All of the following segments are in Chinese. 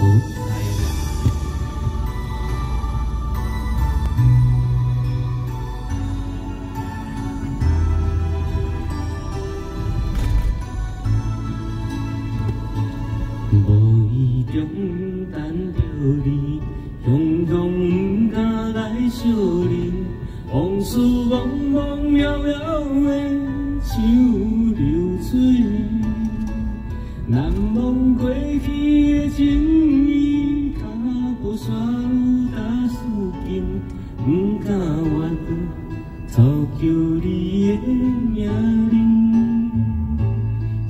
无爱，意中等到你，重不甲来相认。往事茫茫渺渺的。难忘过去的情谊，脚步山路踏死，不敢忘，操求你的名字。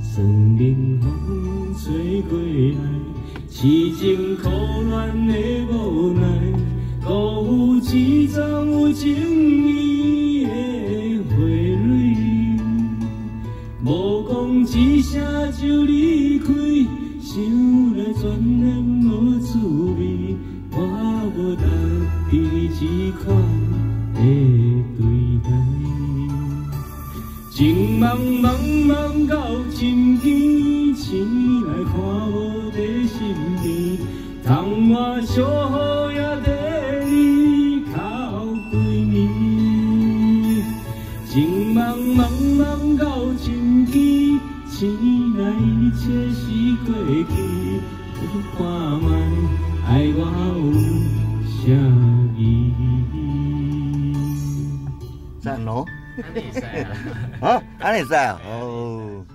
霜冷风吹过来，痴情苦恋的无奈，独有一盏有情。一声就离开，想来全然无滋味，我无人伫你这款的对待，情茫茫茫到深天，醒来看无底心边，窗外小雨也伫你靠几年，情茫茫茫到深天。醒来，一切是过去。去看卖，爱我有啥意义？在喏，安尼在，啊，安尼哦。